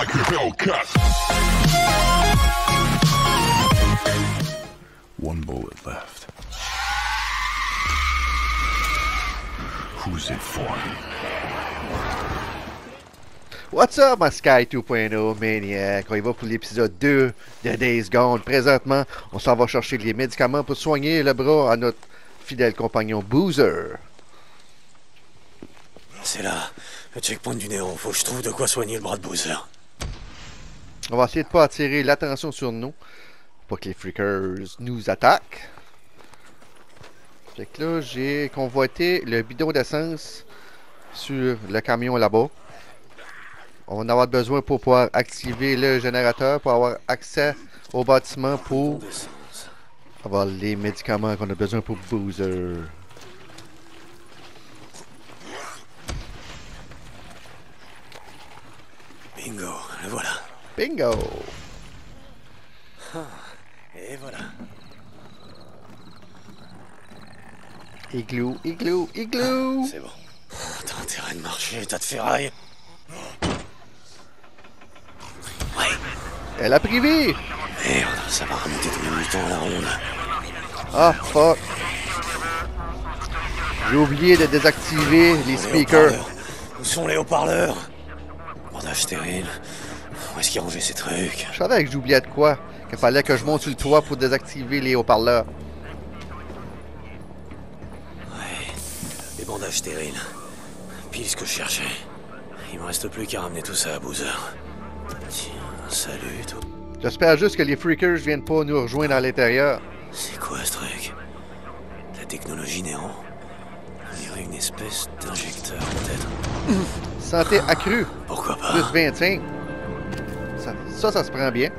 like a Hellcat. One bullet left. Who's it for? What's up, my Sky 2.0 Maniac? On y va pour l'épisode 2 de Days Gone. Présentement, on s'en va chercher les médicaments pour soigner le bras à notre fidèle compagnon Boozer. C'est là, le checkpoint du néon. Faut que je trouve de quoi soigner le bras de Bowser. On va essayer de pas attirer l'attention sur nous. Pour que les freakers nous attaquent. Fait que là, j'ai convoité le bidon d'essence sur le camion là-bas. On va en avoir besoin pour pouvoir activer le générateur, pour avoir accès au bâtiment pour avoir les médicaments qu'on a besoin pour Boozer. Bingo, le voilà. Bingo! Et voilà. Igloo, igloo, igloo! C'est bon. T'as intérêt de marcher, tas de ferraille. Ouais, Elle a privé! merde, ça va remonter tous les moutons à la ronde. Ah, fuck! J'ai oublié de désactiver les speakers. Où sont les haut-parleurs? Bandage stérile. Où est-ce qu'il rangeait ces trucs? Je savais que j'oubliais de quoi. Qu'il fallait que je monte sur le toit pour désactiver les haut-parleurs. Ouais, les bandages stériles. Pile ce que je cherchais. Il me reste plus qu'à ramener tout ça à Boozer. Tiens, salut toi. J'espère juste que les freakers viennent pas nous rejoindre à l'intérieur. C'est quoi ce truc? La technologie néant On dirait une espèce d'injecteur peut-être. Santé accrue, Pourquoi pas? Plus 25. Ça, ça, se prend bien.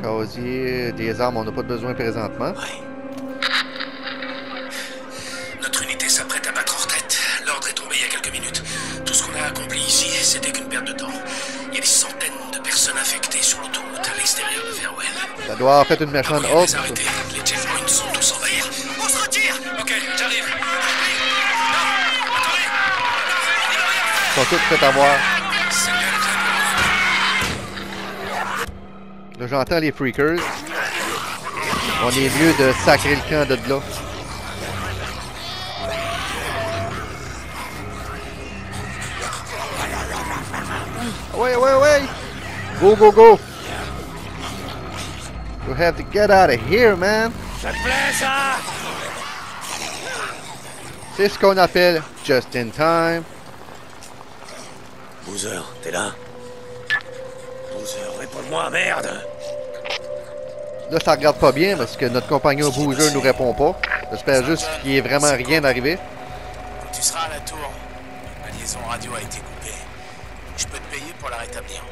Casier des armes, on n'a pas de besoin présentement. Ouais. Notre unité s'apprête à battre en retraite. L'ordre est tombé il y a quelques minutes. Tout ce qu'on a accompli ici, c'était qu'une perte de temps. Il y a des centaines de personnes infectées sur l'autoroute à l'extérieur de. Ça doit avoir fait une méchante hausse. Tous fait avoir. Là, j'entends les freakers. On est mieux de sacrer le camp de là. Ouais, ouais, ouais! Go, go, go! You have to get out of here, man! C'est ce qu'on appelle just in time. Boozer, t'es là Boozer, réponds-moi, merde Là, ça regarde pas bien parce que notre compagnon Boozer nous répond pas. J'espère juste qu'il est vraiment rien arrivé. Tu seras à la tour. La liaison radio a été coupée. Je peux te payer pour la rétablir.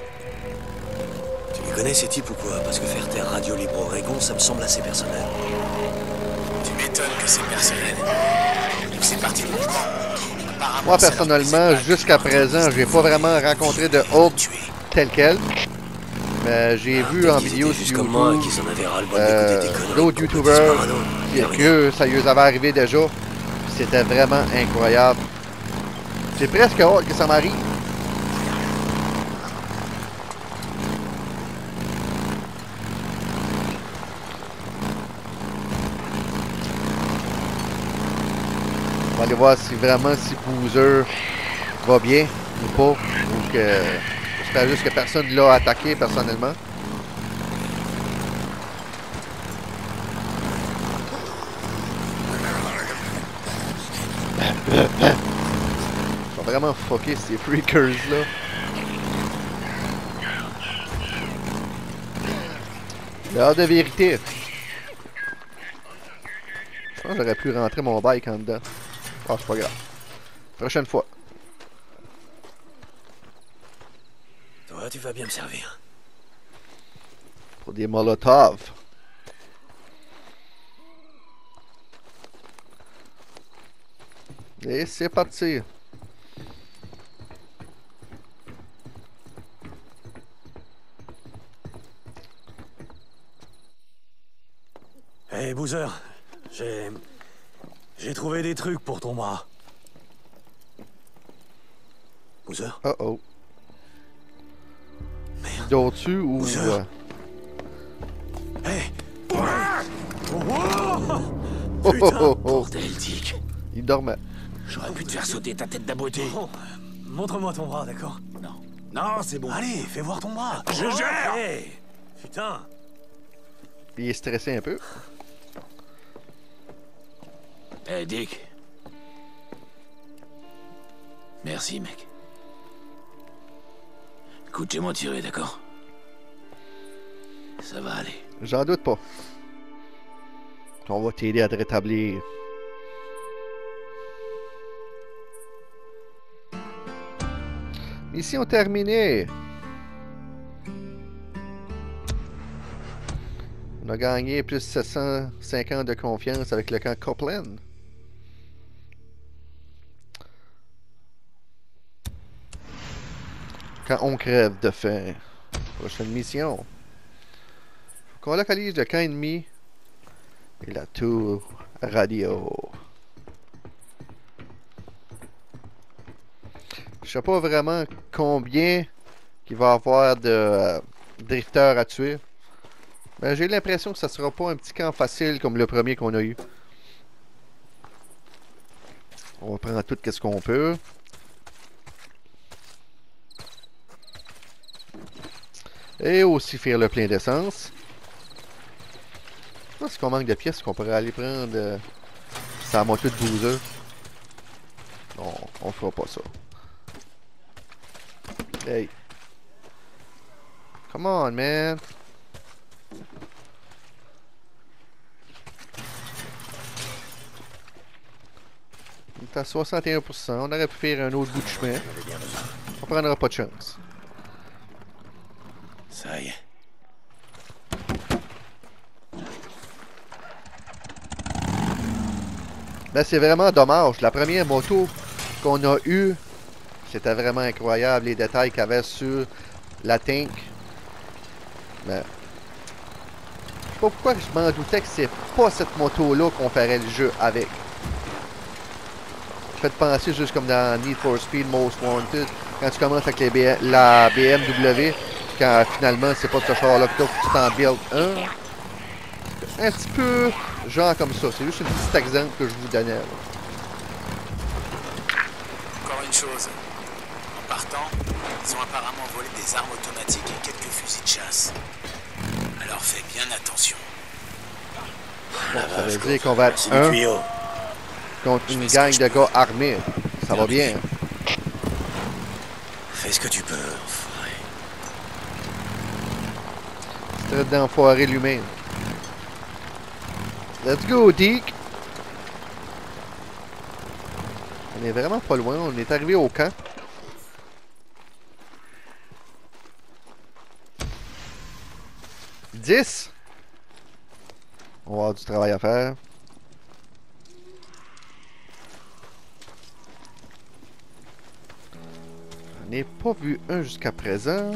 Tu les connais ces types ou quoi Parce que faire taire Radio Libre Oregon, ça me semble assez personnel. Tu m'étonnes que c'est personnel. C'est parti du mouvement. Moi, personnellement, jusqu'à présent, j'ai pas vraiment rencontré de Tué. tel quel. Mais j'ai vu en vidéo sur juste comme moi, YouTube euh, d'autres rien. que ça lui avait arrivé déjà. C'était vraiment incroyable. C'est presque hâte que ça m'arrive. Voir si vraiment si Boozer va bien ou pas. Ou que. J'espère juste que personne l'a attaqué personnellement. Ils sont vraiment fuckés ces freakers là. L'heure de vérité. Je pense que j'aurais pu rentrer mon bike en dedans. Ah, c'est pas grave. Prochaine fois. Toi, tu vas bien me servir. Pour des Molotov. Et c'est parti. Hey, Boozer, j'ai... J'ai trouvé des trucs pour ton bras. Boozer Oh oh. Merde. D'autres-tu ou. Boozer. Hé Oh oh Putain, oh oh! bordel, Dick Il dormait. J'aurais pu te faire sauter ta tête d'abruti. Bon, montre-moi ton bras, d'accord? Non. Non, c'est bon. Allez, fais voir ton bras Je gère Putain Il est stressé un peu. Eh, Dick. Merci, mec. Écoute, j'ai moins tiré, d'accord? Ça va aller. J'en doute pas. On va t'aider à te rétablir. Mission terminée. On a gagné plus 750 de confiance avec le camp Copeland. Quand on crève de faim. Prochaine mission. Faut qu'on localise le camp ennemi et la tour radio. Je sais pas vraiment combien il va y avoir de euh, drifters à tuer. Mais j'ai l'impression que ça sera pas un petit camp facile comme le premier qu'on a eu. On va prendre tout ce qu'on peut. Et aussi faire le plein d'essence. Pense qu'on manque de pièces qu'on pourrait aller prendre euh, sa moto de boozer. Non, on fera pas ça. Hey. Come on, man. On est à 61%. On aurait pu faire un autre bout de chemin. On prendra pas de chance. Ça y est. Ben, c'est vraiment dommage. La première moto qu'on a eue, c'était vraiment incroyable les détails qu'il y avait sur la tank. Mais je sais pas pourquoi je m'en doutais que c'est pas cette moto-là qu'on ferait le jeu avec? Fais penser juste comme dans Need for Speed Most Wanted, quand tu commences avec les la BMW, quand finalement c'est pas de ce char-là que tu t'en build un. Un petit peu genre comme ça. C'est juste un petit exemple que je vous donnais. là. Encore une chose. En partant, ils ont apparemment volé des armes automatiques et quelques fusils de chasse. Alors fais bien attention. Bon, ça veut dire qu'on va être un contre une gang de gars armés. Ça va bien. Fais ce que tu peux, enfoiré. C'est d'enfoirer l'humain. Let's go, Deke! On est vraiment pas loin. On est arrivé au camp. Dix! On va avoir du travail à faire. J'en ai pas vu un jusqu'à présent.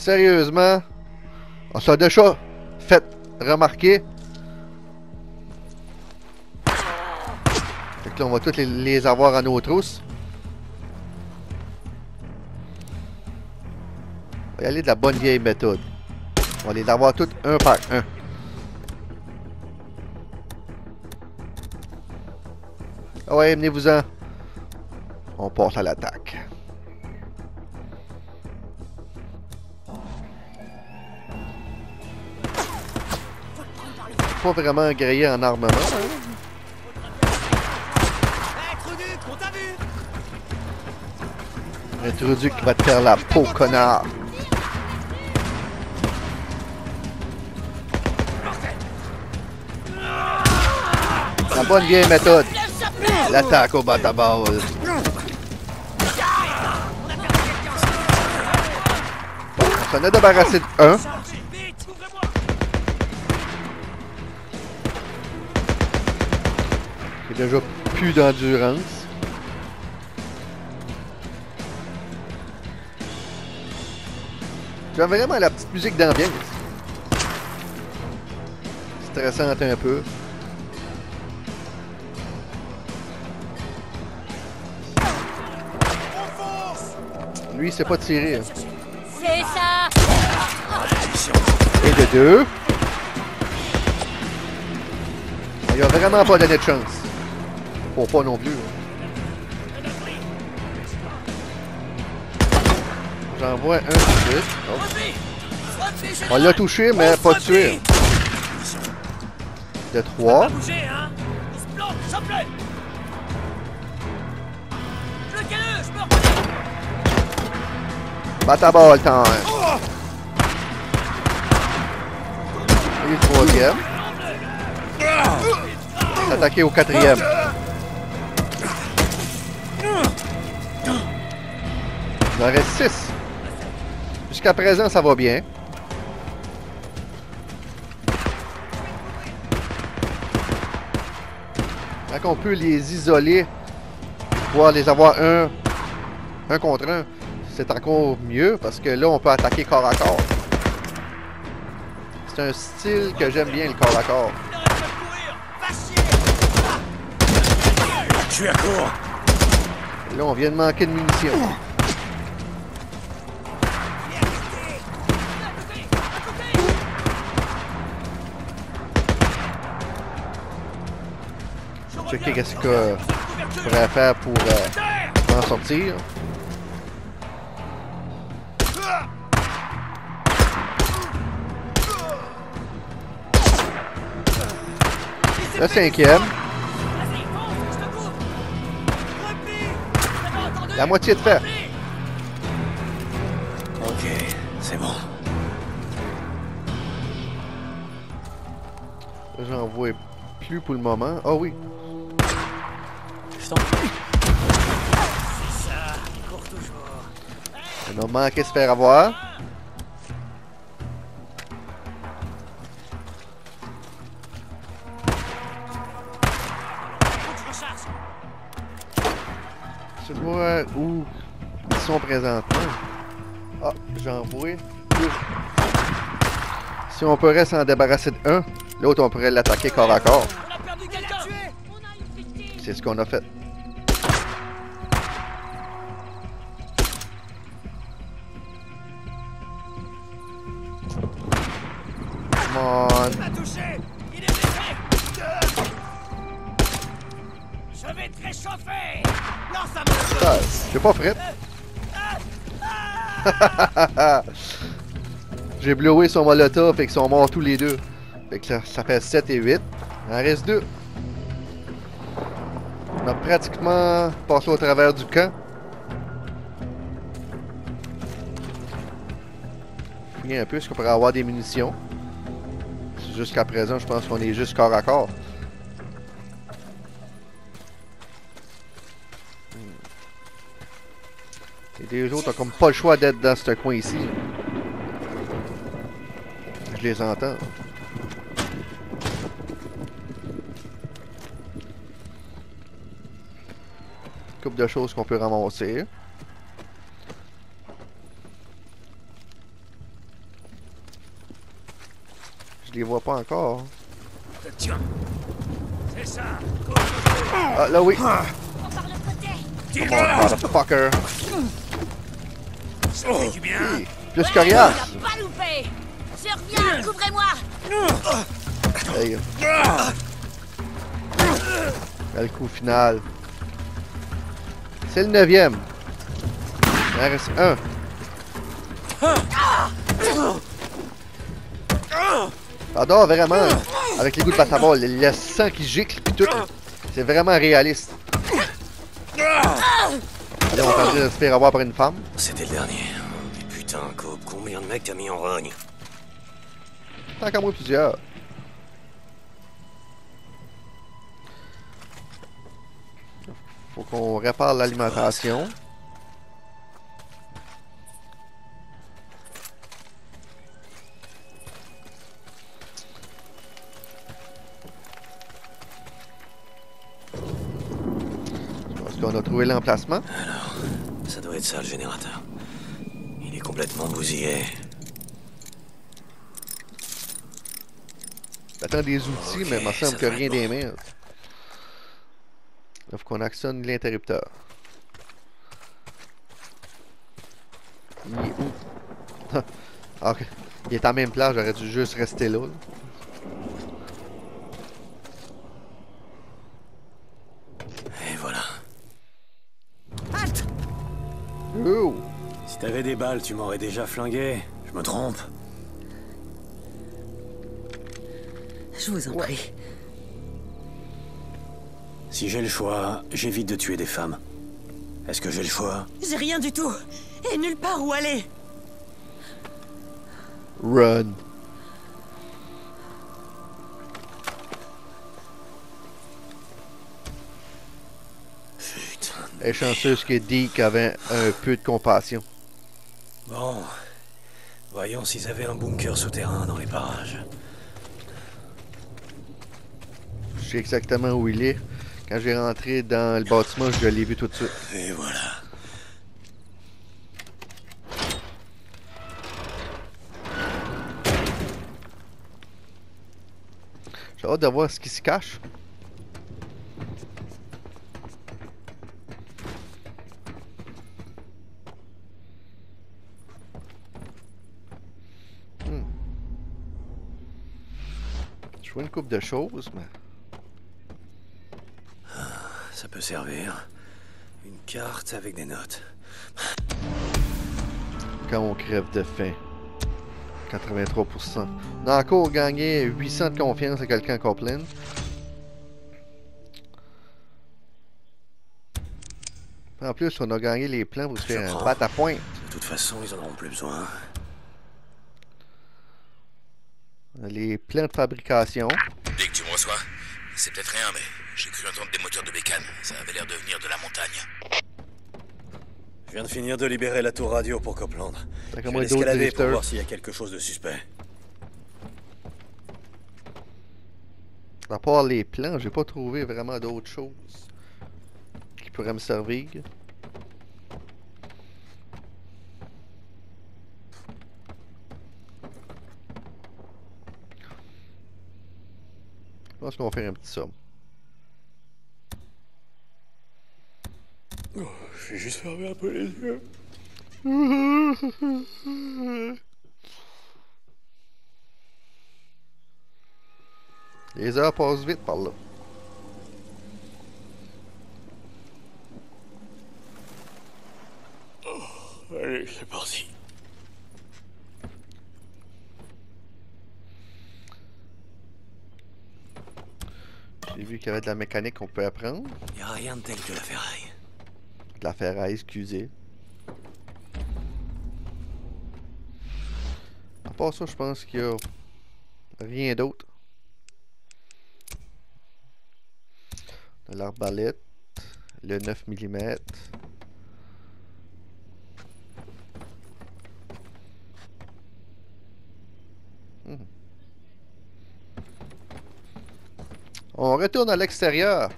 Sérieusement, on s'est déjà fait remarquer. Que là, on va tous les, avoir à nos trousses. On va y aller de la bonne vieille méthode. On va les avoir toutes un par un. Ah ouais, venez-vous-en. On passe à l'attaque. pas vraiment agréé en armement. Hein. Introduit qui va te faire la peau, connard. La bonne vieille méthode. L'attaque au batabal. On s'en est débarrassé de 1. déjà plus d'endurance. J'aime vraiment la petite musique d'ambiance. Stressante un peu. Lui, il sait pas tirer. Hein. C'est ça! Et de deux. Il a vraiment pas donné de chance. Faut pas non plus. J'en vois un tout. On l'a touché, mais pas tué. De trois. Bat à balle, temps. Et le troisième. Attaqué au quatrième. Il en reste six. Jusqu'à présent, ça va bien. Quand on peut les isoler, pouvoir les avoir un, un contre un, c'est encore mieux parce que là, on peut attaquer corps à corps. C'est un style que j'aime bien, le corps à corps. Je suis à court. Là, on vient de manquer de munitions. Checker qu'est-ce que je pourrais faire pour euh, m'en sortir. Le cinquième. Je La moitié de fait. Ok, c'est bon. J'en vois plus pour le moment. Ah oui. Prie. Ça, cours toujours On a manqué de se faire avoir. Vais voir où ils sont présentement. Ah, j'en vois. Si on pourrait s'en débarrasser de un, l'autre on pourrait l'attaquer corps à corps. C'est ce qu'on a fait. Pas prêt. J'ai blowé son molotov et qu'ils sont morts tous les deux. Fait que ça, ça fait 7 et 8. Il en reste 2. On a pratiquement passé au travers du camp. Fouiller un peu, est-ce qu'on pourrait avoir des munitions? Jusqu'à présent, je pense qu'on est juste corps à corps. Les autres ont comme pas le choix d'être dans ce coin ici. Je les entends. Couple de choses qu'on peut ramasser. Je les vois pas encore. Tiens C'est ça Ah, là oui. On par le côté Oh, motherfucker. Ça fait du bien Hi, Plus coriace. T'as pas loupé Je reviens, couvrez-moi Hey. Le coup final. C'est le neuvième. Il en reste un. J'adore vraiment. Avec les goûts de patabol, il y a sang qui gicle pis tout. C'est vraiment réaliste. Là, on se faire avoir par une femme. C'était le dernier. Putain, Cobb, combien de mecs t'as mis en rogne Tant qu'à moi plusieurs. Faut qu'on répare l'alimentation. Qu'on a trouvé l'emplacement. Ça doit être ça, le générateur. Il est complètement bousillé. J'attends des outils, mais il me semble que rien des bon. Il faut qu'on actionne l'interrupteur. Il est où? Ah, ok. Il est en même place, j'aurais dû juste rester là. là. Et voilà. Halte Oh! Si t'avais des balles, tu m'aurais déjà flingué. Je me trompe. Je vous en prie. Si j'ai le choix, j'évite de tuer des femmes. Est-ce que j'ai le choix? J'ai rien du tout. Et nulle part où aller. Run! Est chanceuse que Deke avait un peu de compassion. Bon. Voyons s'ils avaient un bunker souterrain dans les parages. Je sais exactement où il est. Quand j'ai rentré dans le bâtiment, je l'ai vu tout de suite. Et voilà. J'ai hâte de voir ce qui se cache. Une coupe de choses, mais Ça peut servir. Une carte avec des notes. quand on crève de faim. 83%. On a encore gagné 800 de confiance à quelqu'un plein. En plus, on a gagné les plans pour se faire un prends. bat à pointe. De toute façon, ils en auront plus besoin. Les plans de fabrication. Dès que tu me reçois, c'est peut-être rien, mais j'ai cru entendre des moteurs de bécane. Ça avait l'air de venir de la montagne. Je viens de finir de libérer la tour radio pour Copland. Je vais l'escalader pour voir s'il y a quelque chose de suspect. À part les plans, j'ai pas trouvé vraiment d'autres choses qui pourraient me servir. Je pense qu'on va faire un petit somme. Je vais juste fermer un peu les yeux. Les heures passent vite par là. Allez, c'est parti. J'ai vu qu'il y avait de la mécanique qu'on peut apprendre. Il n'y a rien de tel que la ferraille. De la ferraille, excusez. À part ça, je pense qu'il y a rien d'autre. De L'arbalète, le 9 mm. On retourne à l'extérieur.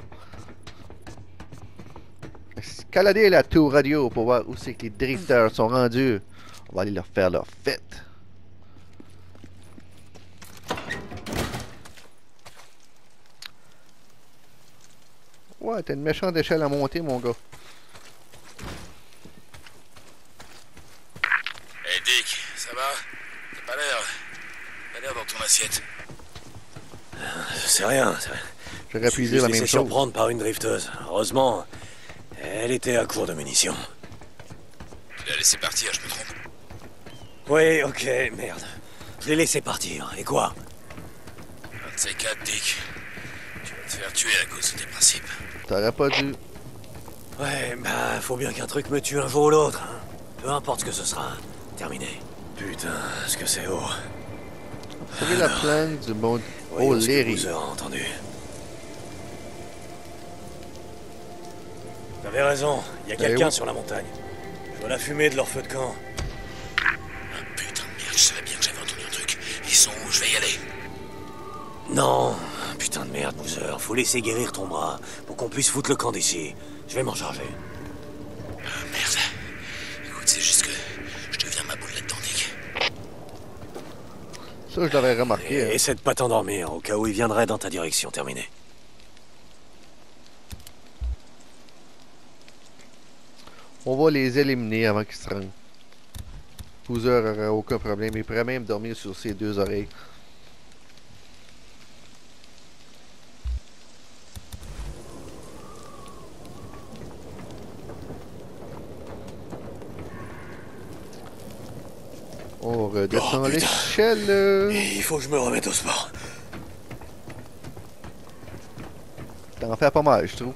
Escalader la tour radio pour voir où c'est que les drifters sont rendus. On va aller leur faire leur fête. Ouais, t'as une méchante échelle à monter, mon gars. Hey Dick, ça va T'as pas l'air. T'as l'air dans ton assiette. C'est rien. c'est- J'aurais Je pu suis dire la même chose. surprendre par une drifteuse. Heureusement, elle était à court de munitions. Tu l'as laissé partir, je me trompe. Oui, ok, merde. Je l'ai laissé partir. Et quoi? Un de ces quatre, Dick. Tu vas te faire tuer à cause de tes principes. T'aurais pas dû. Ouais, bah, faut bien qu'un truc me tue un jour ou l'autre. hein. Peu importe ce que ce sera. Terminé. Putain, ce que c'est haut. Trouver la plane du monde. Oh, a entendu. T'avais raison, il y a quelqu'un sur la montagne. Je vois la fumée de leur feu de camp. Putain de merde, je savais bien que j'avais entendu un truc. Ils sont où? Je vais y aller. Non, putain de merde, Boozer. Faut laisser guérir ton bras pour qu'on puisse foutre le camp d'ici. Je vais m'en charger. Ah, merde. Écoute, c'est juste que je deviens ma boule là-dedans, Dick. Ça, je l'avais remarqué. Et hein. essaie de pas t'endormir au cas où il viendrait dans ta direction. Terminé. On va les éliminer avant qu'ils se rendent. Boozer aurait aucun problème. Il pourrait même dormir sur ses deux oreilles. On redescend Oh, l'échelle. Il faut que je me remette au sport. T'en fais pas mal, je trouve.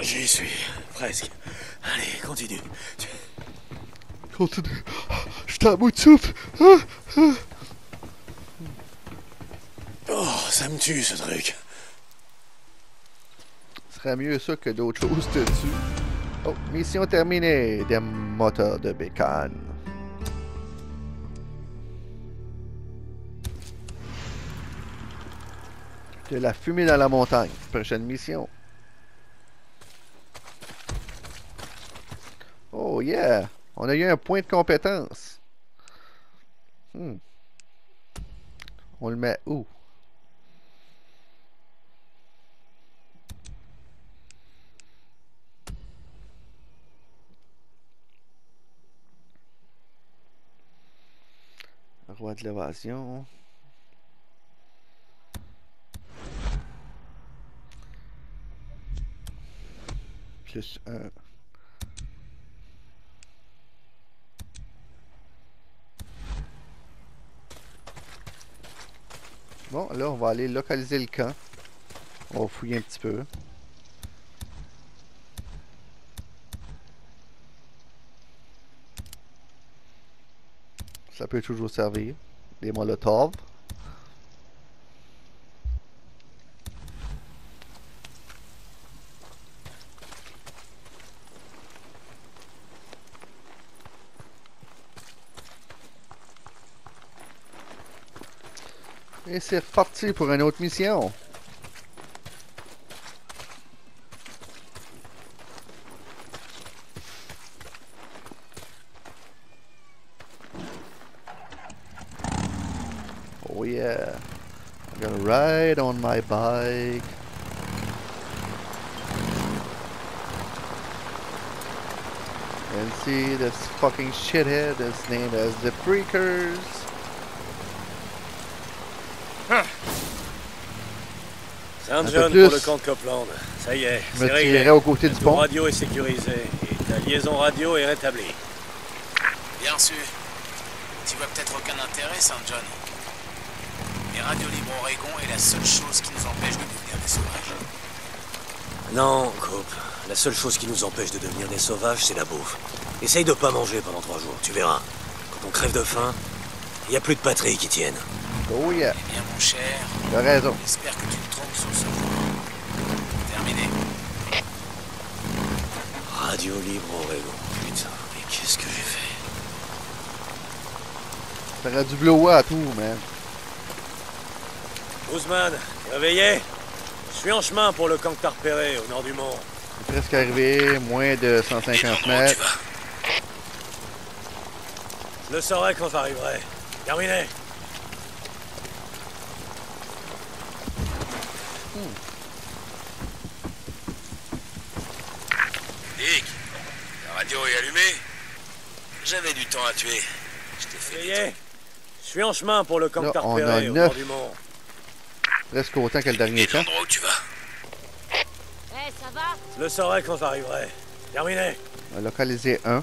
J'y suis, presque. Allez, continue. Continue. Je suis à bout de souffle. Ah, ah. Oh, ça me tue ce truc. Ce serait mieux ça que d'autres choses dessus. Oh, mission terminée. Des moteurs de bécane. De la fumée dans la montagne. Prochaine mission. Oh yeah! On a eu un point de compétence. Hmm. On le met où? Roi de l'évasion. Plus un. Bon, là, on va aller localiser le camp. On va fouiller un petit peu. Ça peut toujours servir. Des molotovs. Et c'est reparti pour une autre mission. Oh yeah. I'm gonna ride on my bike. And see this fucking shithead is named as the Freakers. Un peu John plus. pour le camp de Copland. Ça y est, Je me réglé. tirerai aux côtés du Ton pont. radio est sécurisé et ta liaison radio est rétablie. Bien sûr. Tu vois peut-être aucun intérêt, Saint John. Mais Radio Libre Oregon est la seule chose qui nous empêche de devenir des sauvages. Non, Coupe. La seule chose qui nous empêche de devenir des sauvages, c'est la bouffe. Essaye de pas manger pendant trois jours, tu verras. Quand on crève de faim, il n'y a plus de patrie qui tienne. Oh yeah, Eh bien, mon cher, t'as raison. j'espère que tu te trompes sur ce point. Terminé. Radio Libre Oregon. Putain, mais qu'est-ce que j'ai fait? T'aurais dû blower à tout, man. Ousmane, réveillé? Je suis en chemin pour le camp que t'as repéré, au nord du mont. Presque arrivé, moins de 150 mètres. Je le saurai quand j'arriverai. Terminé Dick, la radio est allumée J'avais du temps à tuer. Je t'ai fait des Je suis en chemin pour le camp Là, on a au neuf. nord du mont. Presque autant que le dernier camp. où tu vas Eh, ça va? Je le saurai quand j'arriverai. Terminé On a localisé un.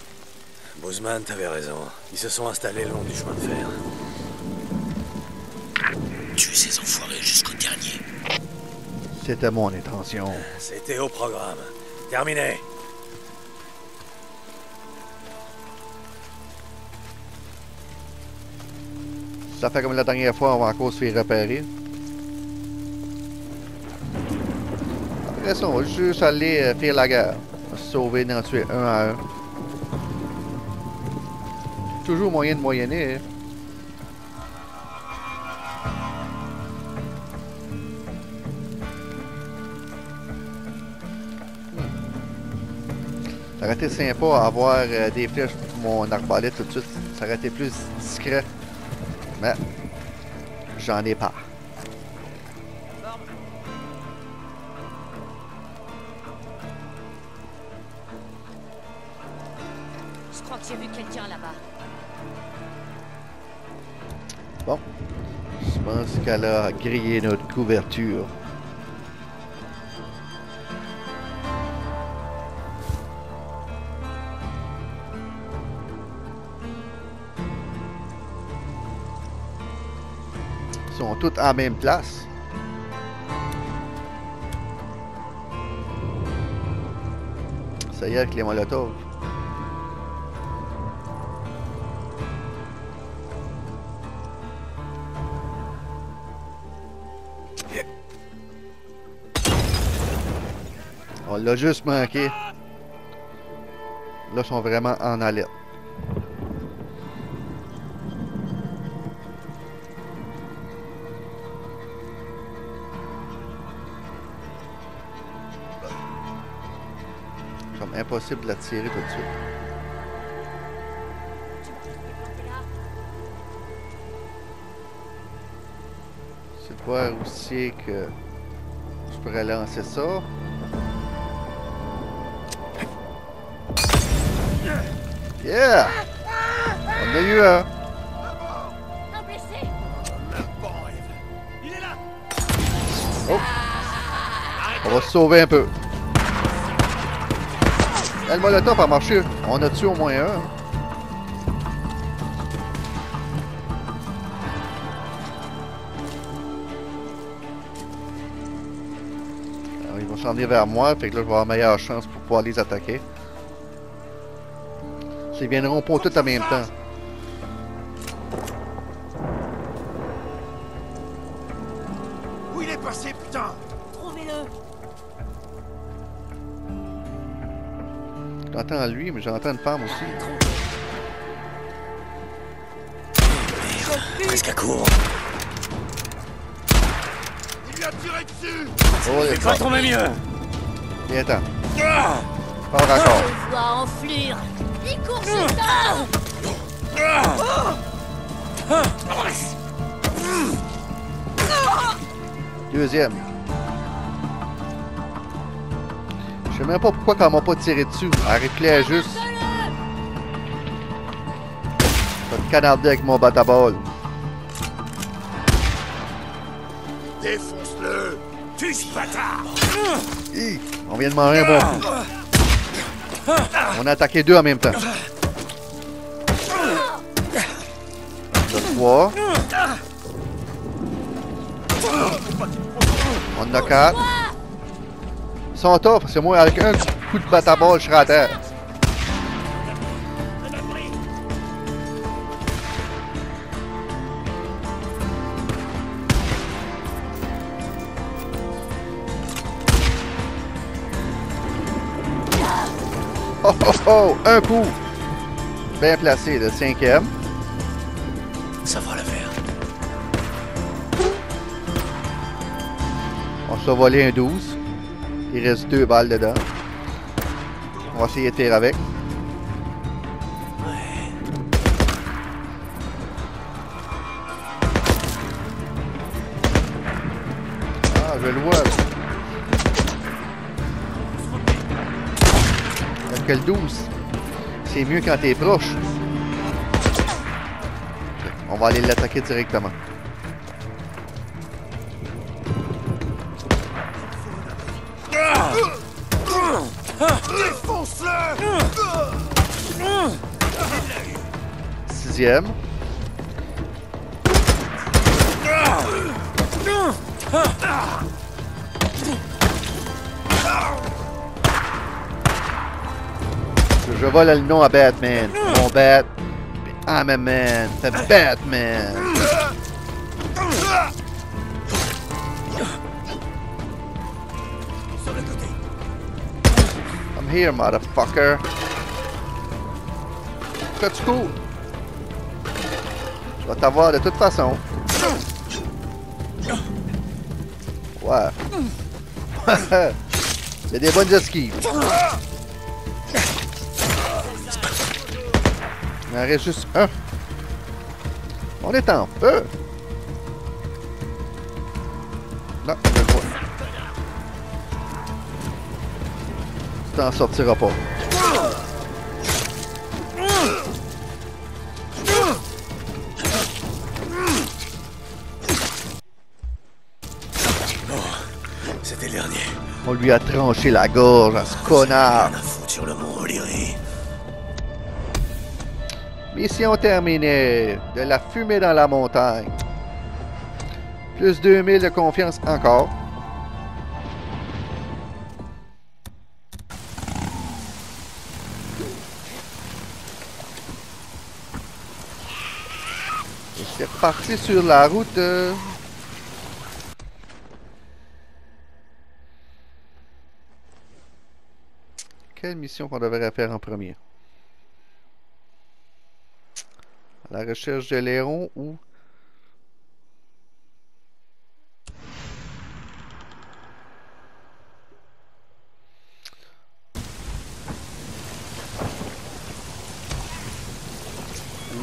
Bouzman, t'avais raison. Ils se sont installés le long du chemin de fer. Tue ces enfoirés jusqu'au dernier. C'était mon intention. C'était au programme. Terminé Ça fait comme la dernière fois, on va encore se faire repérer. Après ça, on va juste aller euh, faire la guerre. On va se sauver, d'en tuer un à un. Toujours moyen de moyenner. hein. Ça aurait été sympa avoir euh, des flèches pour mon arbalète tout de suite. Ça aurait été plus discret. Mais j'en ai pas. Je crois que j'ai vu quelqu'un là-bas. Bon. Je pense qu'elle a grillé notre couverture. À la même place. Ça y est avec les. On l'a juste manqué. Là, sont vraiment en alerte. Impossible de la tirer tout de suite. Voir aussi que je pourrais lancer ça? Yeah! On a eu un. Là On va se sauver un peu. Eh, Le molotov a marché. On a tué au moins un. Alors, ils vont s'en venir vers moi, fait que là, je vais avoir meilleure chance pour pouvoir les attaquer. Ils viendront pas tous en même temps. J'entends lui, mais j'entends une femme aussi. Presque à court? Il lui a tiré dessus Oh, les Pas tomber mieux. Viens, attends. Pas encore. Je vois enflure Les courseurs Deuxième. Je sais même pas pourquoi qu'elle m'a pas tiré dessus. Arrête-les juste. Je vais te canarder avec mon bataball. Défonce-le Tu ce bâtard Hi! On vient de manger un bon coup. On a attaqué deux en même temps. Le trois. On en a quatre. Sont tough, parce que moi, avec un coup de bataball, je serai à terre. Oh oh oh! Un coup! Bien placé, le cinquième. Ça va la faire. On se voler un 12. Il reste deux balles dedans. On va essayer de tirer avec. Ah, je le vois. Parce que le 12, c'est mieux quand t'es proche. On va aller l'attaquer directement. Sixième. Je vole le nom à Batman. Mon Bat. I'm a man. C'est Batman. here, motherfucker. Fais-tu cool? Je vais t'avoir de toute façon. Ouais. A des bonnes esquives. Il en reste juste un. On est en feu. t'en sortiras pas. C'était dernier. On lui a tranché la gorge à ce connard. Mission terminée. De la fumée dans la montagne. Plus 2000 de confiance encore. Sur la route. euh. Quelle mission qu'on devrait faire en premier? La recherche de l'airon ou?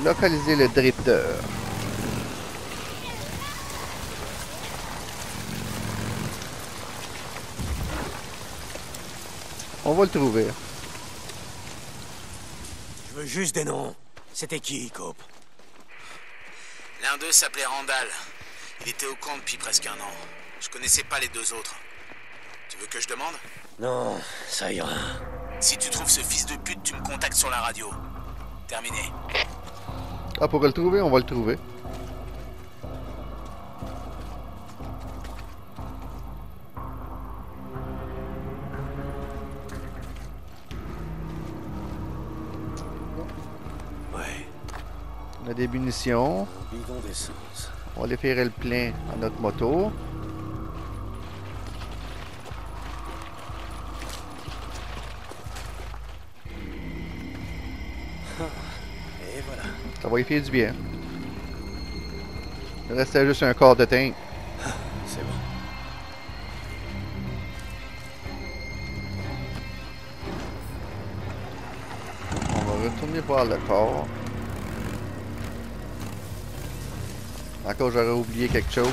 Localiser le drifter. On va le trouver. Je veux juste des noms. C'était qui, Cope? L'un d'eux s'appelait Randall. Il était au camp depuis presque un an. Je connaissais pas les deux autres. Tu veux que je demande? Non, ça ira. Si tu trouves ce fils de pute, tu me contactes sur la radio. Terminé. Ah, pour le trouver, on va le trouver. On a des munitions. On va aller faire le plein à notre moto. Et voilà. Ça va y faire du bien. Il restait juste un corps de teint. C'est bon. On va retourner voir le corps. Encore, j'aurais oublié quelque chose.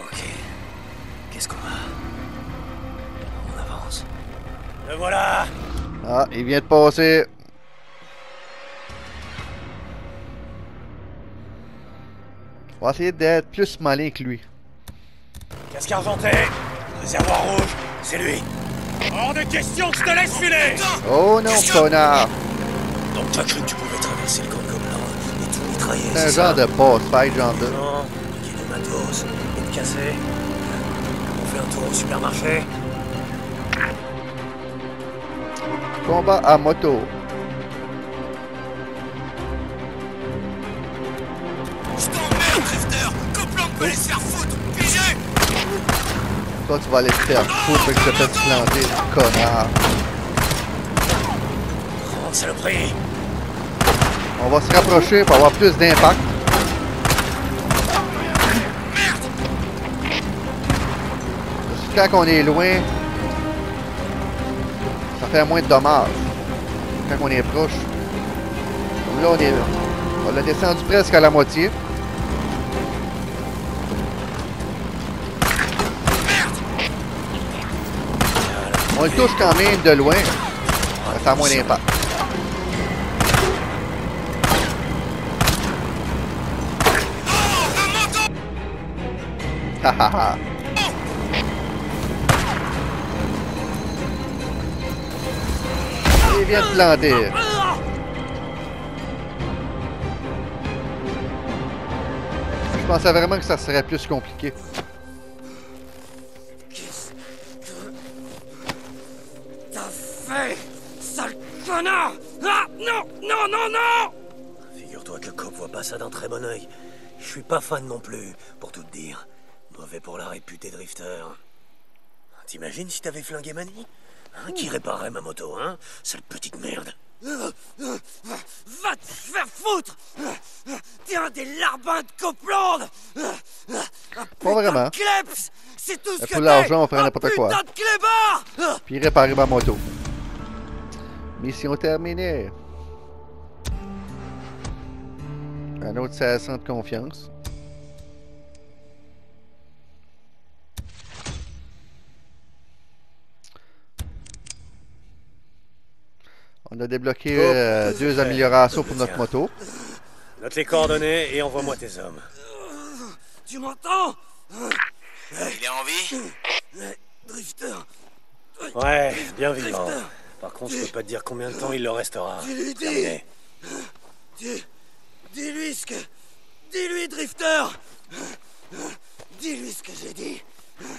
Ok. Qu'est-ce qu'on a? On avance. Le voilà Ah, il vient de passer. On va essayer d'être plus malin que lui. Casque argenté Réservoir rouge C'est lui Hors de question que je te laisse filer Oh non, connard! Donc t'as cru que tu pouvais traverser le camp de Copeland et tout mitrailler, C'est genre de boss fight, genre de. Non, qui est des matos et casser. On fait un tour au supermarché Combat à moto. Je t'emmerde, Drifter Copeland peut les se faire foutre Pigé Toi, tu vas aller te faire foutre que tu te fait planter, connard. Oh, saloperie On va se rapprocher pour avoir plus d'impact. Parce que Quand on est loin, ça fait moins de dommages. Quand on est proche. Comme là, on est On l'a descendu presque à la moitié. On le touche quand même de loin. Ça a moins d'impact. Il vient de planter. Je pensais vraiment que ça serait plus compliqué. Non Non Non Figure-toi que le cop voit pas ça d'un très bon oeil. Je suis pas fan non plus, pour tout te dire. Mauvais pour la réputée Drifter. T'imagines si t'avais flingué Manny Hein, Qui réparerait ma moto, hein Sale petite merde. Va te faire foutre T'es un des larbins de Copeland Pas vraiment. Kleps C'est tout ce que l'argent, on ferait n'importe quoi. putain de Puis réparer ma moto. Mission terminée. Un autre 1600 de confiance. On a débloqué Oh, euh, deux améliorations pour notre moto. Note les coordonnées et envoie-moi tes hommes. Tu m'entends? Il est en vie? Drifter, Ouais, bien vivant. Par contre, je peux pas te dire combien de temps il le restera. Tu lui dis. Terminé. Dis, dis-lui ce que... Dis-lui, Drifter Dis-lui ce que j'ai dit.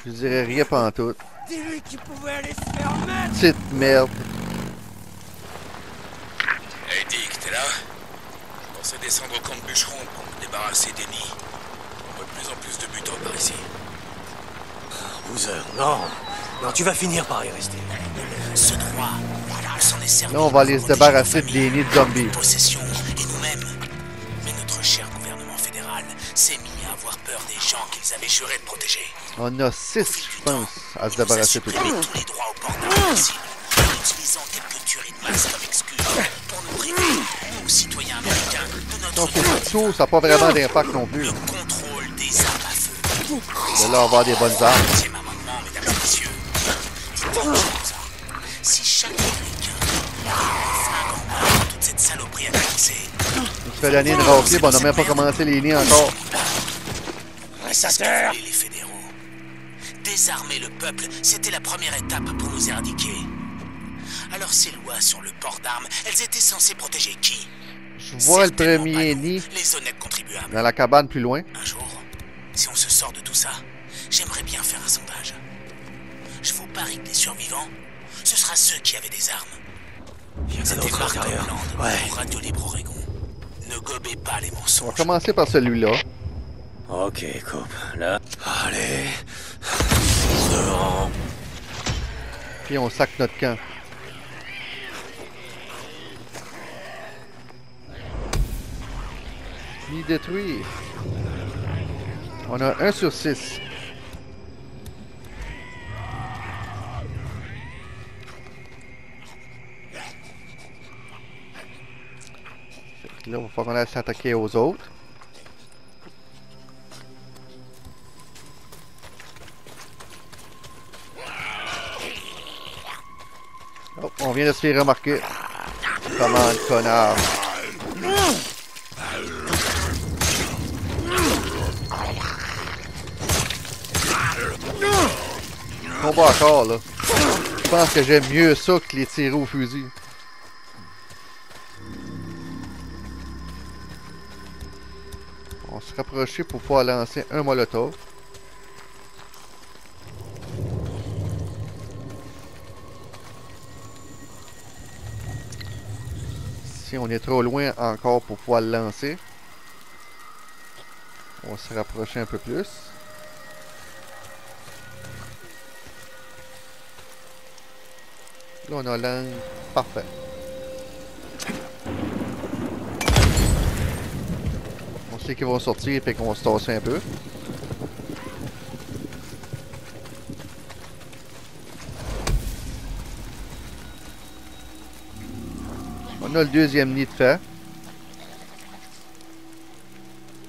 Je dirais rien pantoute. Dis-lui qu'il pouvait aller se faire mettre Petite merde. Hey Dick, t'es là? Je pensais descendre au camp de bûcheron pour me débarrasser des nids. On voit de plus en plus de butons par ici. Boozer, non. Non, tu vas finir par y rester. Ce droit, il s'en est servi. Là, on va aller se débarrasser de des nids de zombies. et nous-mêmes. S'est mis à avoir peur des gens qu'ils avaient juré de protéger. On a six, je pense, à se débarrasser tout de supprimé suite. tous les droits au port d'armes possible, en utilisant quelques tueries de masse comme excuse pour nous priver, nous, citoyens américains, de notre Donc, droit au couteau, ça n'a pas vraiment d'impact non plus. le contrôle des armes à feu. De là, on va avoir des bonnes armes. Deuxième amendement, mesdames et messieurs. Saloperie a commencé, On se fait donner une raclée, on n'a même pas commencé les nids encore. ce les fédéraux. Désarmer le peuple, c'était la première étape pour nous éradiquer. Alors ces lois sur le port d'armes, elles étaient censées protéger qui? Je vois le premier nid Les honnêtes contribuables. dans la cabane plus loin. Un jour, si on se sort de tout ça, j'aimerais bien faire un sondage. Je vous parie que les survivants, ce sera ceux qui avaient des armes. C'était Ouais. pour Radio Libre Oregon. Ne gobez pas les On va commencer par celui-là. Ok, coupe. Là. Allez. Devant. Puis on sac notre camp. Nid détruit. On a 1 sur 6. Là, il va aille s'attaquer aux autres. Oh, on vient de se faire remarquer. Comment, connard. Combat encore, là. Je pense que j'aime mieux ça que les tirer au fusil. Rapprocher pour pouvoir lancer un molotov. Si on est trop loin encore pour pouvoir le lancer, on va se rapprocher un peu plus. Là, on a l'angle parfait. Sait qu'ils vont sortir et qu'on se tasser un peu. On a le deuxième nid de fait.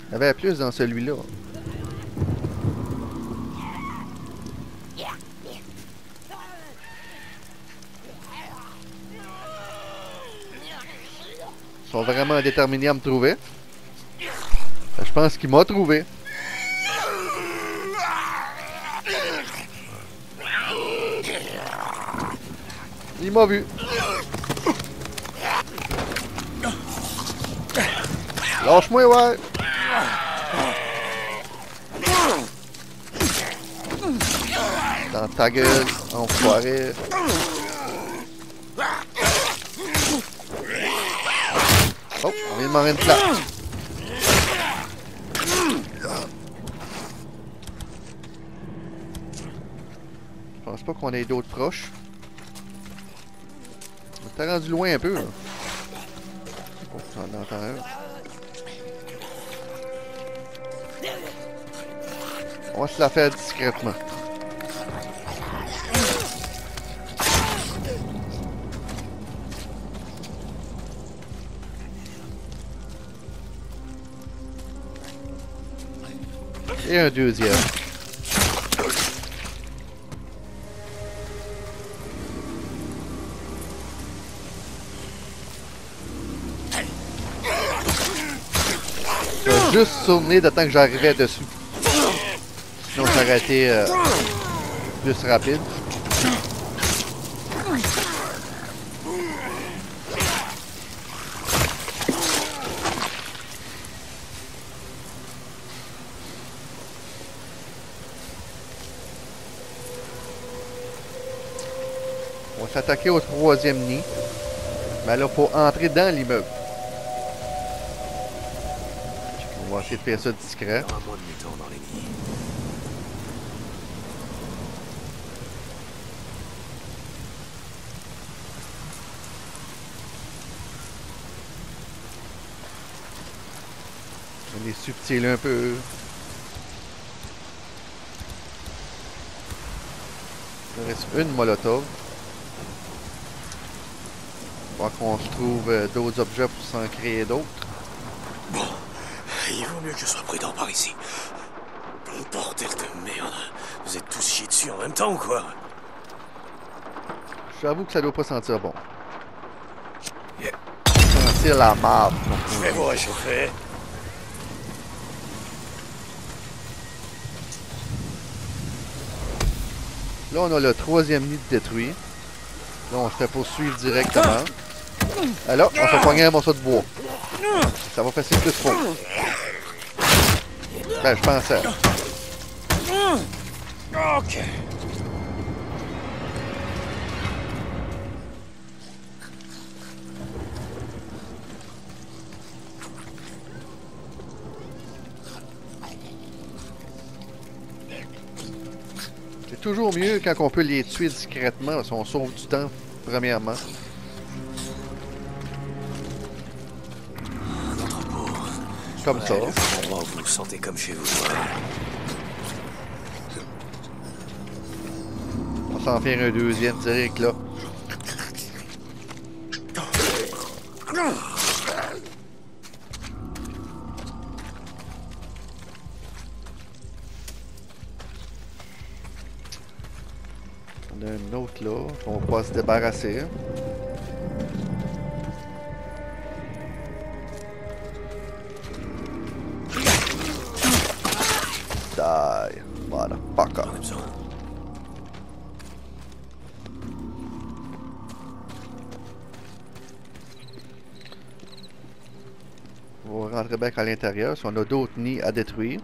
Il y avait plus dans celui-là. Ils sont vraiment déterminés à me trouver. Je pense qu'il m'a trouvé. Il m'a vu. Lâche-moi, ouais. Dans ta gueule, enfoiré. Oh, on vient de m'en une place. Je pense qu'on ait d'autres proches. On était rendu loin un peu. On va se la faire discrètement. Et un deuxième. Juste de temps que j'arrivais dessus. Sinon, ça aurait été euh, plus rapide. On va s'attaquer au troisième nid. Mais là, faut entrer dans l'immeuble. Va essayer de faire ça discret. On est subtil un peu. Il reste une molotov. Faut qu'on se trouve euh, d'autres objets pour s'en créer d'autres. Vaut mieux que je sois prudent par ici. Bordel de merde. Vous êtes tous chiés dessus en même temps ou quoi J'avoue que ça doit pas sentir bon. Yeah. Sentir la marde. Je vais vous réchauffer. Là, on a le troisième nid détruit. Là, on se fait poursuivre directement. Alors, on fait pogner un morceau de bois. Ça va passer plus fort. Ben, je pensais. Ok. C'est toujours mieux quand on peut les tuer discrètement, parce qu'on sauve du temps, premièrement. Comme ça. Le où vous vous sentez comme chez vous. On va s'en faire un deuxième direct là. On a un autre là, qu'on va pas se débarrasser. À l'intérieur. Si on a d'autres nids à détruire.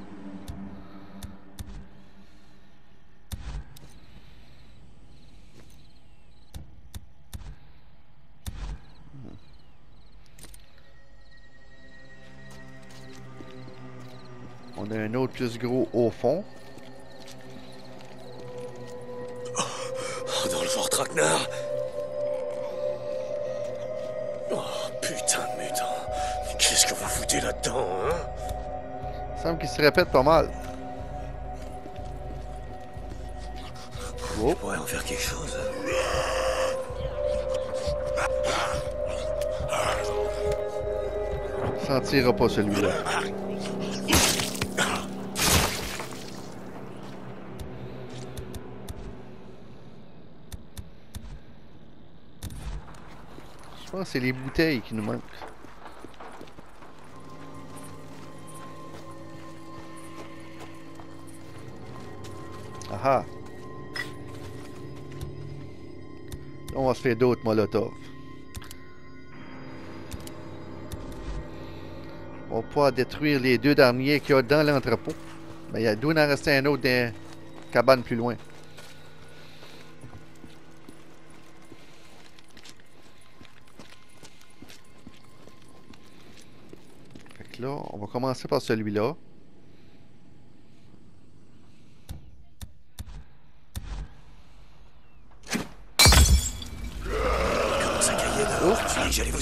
On a un autre plus gros au fond. Répète pas mal. Je pourrais en faire quelque chose. Sentira pas celui-là. Je pense que c'est les bouteilles qui nous manquent. On va se faire d'autres molotovs. On va pouvoir détruire les deux derniers qu'il y a dans l'entrepôt. Mais il y a doit en rester un autre dans cabane plus loin. Fait que là, on va commencer par celui-là.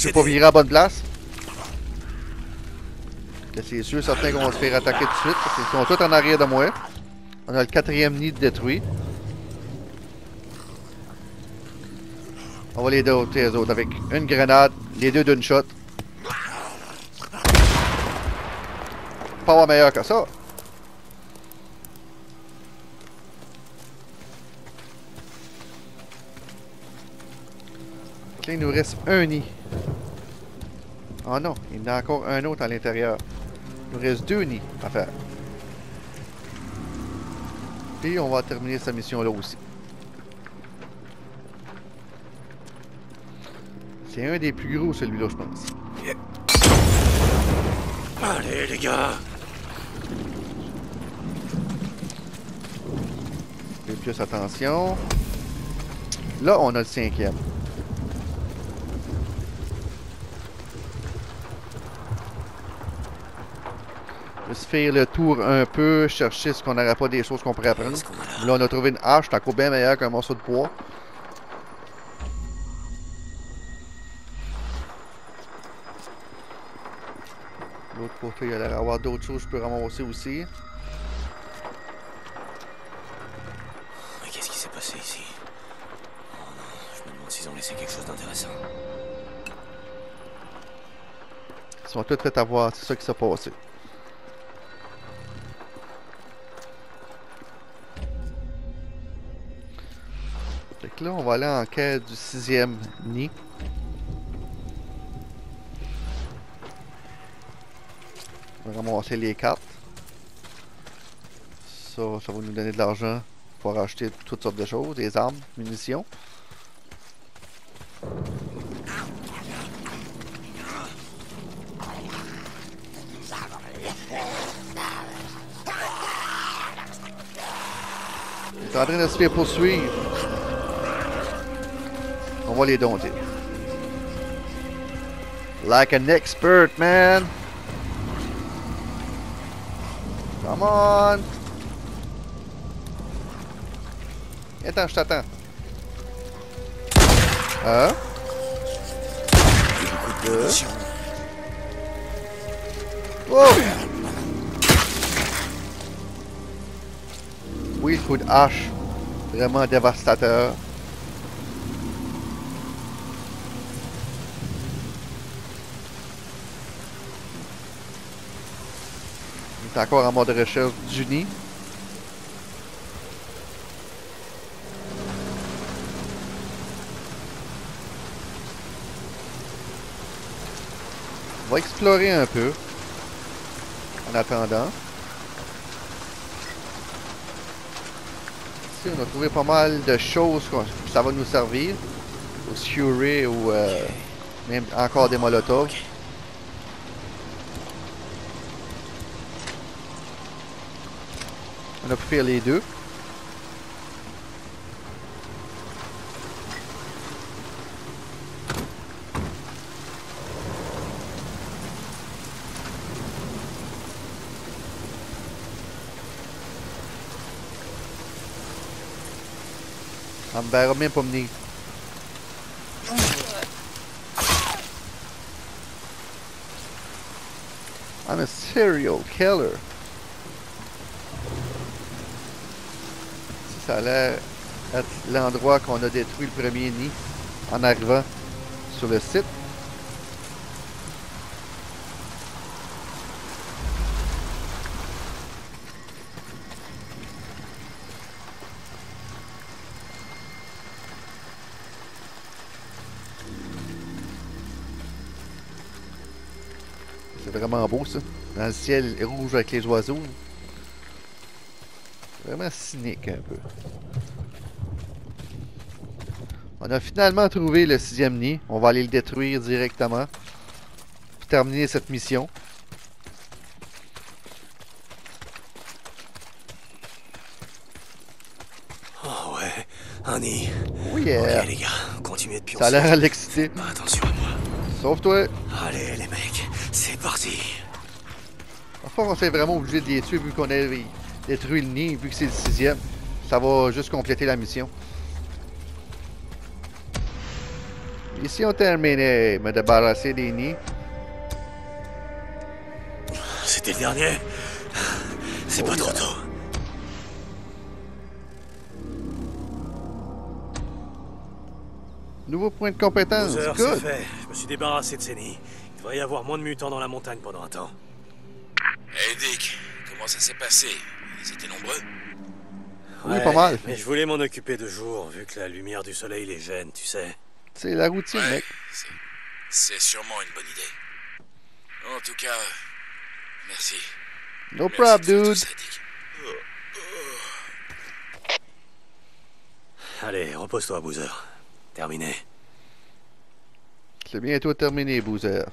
Aider. pas viré à bonne place. C'est sûr, certains qu'on va se faire attaquer tout de suite. parce qu'ils sont tous en arrière de moi. On a le quatrième nid détruit. On va les doter les autres avec une grenade, les deux d'une shot. Pas meilleur que ça. Il nous reste un nid. Oh non, il y en a encore un autre à l'intérieur. Il nous reste deux nids à faire. Et on va terminer cette mission-là aussi. C'est un des plus gros, celui-là, je pense. Allez, les gars Fais plus attention. Là, on a le cinquième. Juste faire le tour un peu, chercher ce qu'on n'aurait pas des choses qu'on pourrait apprendre. Là? On a trouvé une hache, c'est encore bien meilleur qu'un morceau de bois. L'autre côté, il y a l'air d'avoir d'autres choses que je peux ramasser aussi. Mais qu'est-ce qui s'est passé ici? Oh non, je me demande s'ils ont laissé quelque chose d'intéressant. Ils sont tous fait avoir, c'est ça qui s'est passé. Fait que là, on va aller en quête du sixième nid. On va ramasser les cartes. Ça, ça va nous donner de l'argent pour acheter toutes sortes de choses, des armes, munitions. Il est en train de se faire poursuivre. On va les dompter. Like an expert, man. Come on. Attends, je t'attends. Hein? Deux. Oh! Oui, le coup de hache. Vraiment dévastateur. Est encore en mode recherche du nid. On va explorer un peu. En attendant. Ici, on a trouvé pas mal de choses qu'on- ça va nous servir. Au Fury ou euh, même encore des Molotov. On a faire les deux. Ça me verra. I'm a serial killer. Ça a l'air être l'endroit qu'on a détruit le premier nid en arrivant sur le site. C'est vraiment beau ça. Dans le ciel rouge avec les oiseaux. Vraiment cynique un peu. On a finalement trouvé le sixième nid. On va aller le détruire directement. Pour terminer cette mission. Oh ouais, un nid. Oh yeah! Ok les gars, continuez de pioncer. Ça a l'air à l'exciter. Pas attention à moi. Sauve-toi! Allez les mecs, c'est parti. Parfois, on s'est vraiment obligé de les tuer vu qu'on a détruit le nid, vu que c'est le sixième. Ça va juste compléter la mission. Ici, on terminé. Me débarrasser des nids. C'était le dernier. C'est pas trop tôt. Nouveau point de compétence. 12 heures, c'est Good. fait. Je me suis débarrassé de ces nids. Il devrait y avoir moins de mutants dans la montagne pendant un temps. Hey Dick, comment ça s'est passé Ils étaient nombreux Oui, pas mal. Mais je voulais m'en occuper de jour, vu que la lumière du soleil les gêne, tu sais. C'est la routine, Ouais, mec. c'est- sûrement une bonne idée. En tout cas, Merci. No Merci problem, dude. ça, Dick. Allez, repose-toi, Boozer. Terminé. C'est bientôt terminé, Boozer.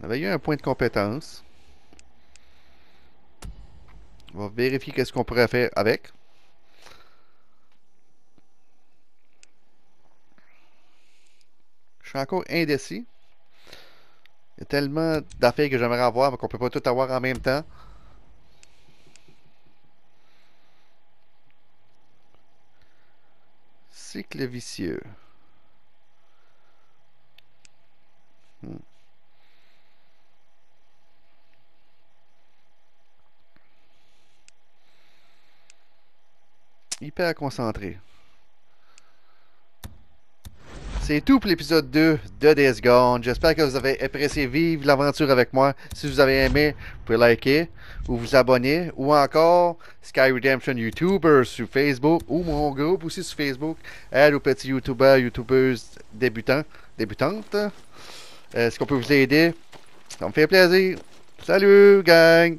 On avait eu un point de compétence. On va vérifier qu'est-ce qu'on pourrait faire avec. Je suis encore indécis. Il y a tellement d'affaires que j'aimerais avoir, mais qu'on peut pas tout avoir en même temps. Cycle vicieux. Hmm. Hyper concentré. C'est tout pour l'épisode 2 de Days Gone. J'espère que vous avez apprécié vivre l'aventure avec moi. Si vous avez aimé, vous pouvez liker ou vous abonner ou encore Sky Redemption YouTuber sur Facebook ou mon groupe aussi sur Facebook. Aide aux petits YouTubers, YouTubeuses débutants, débutantes. Est-ce qu'on peut vous aider? Ça me fait plaisir. Salut, gang!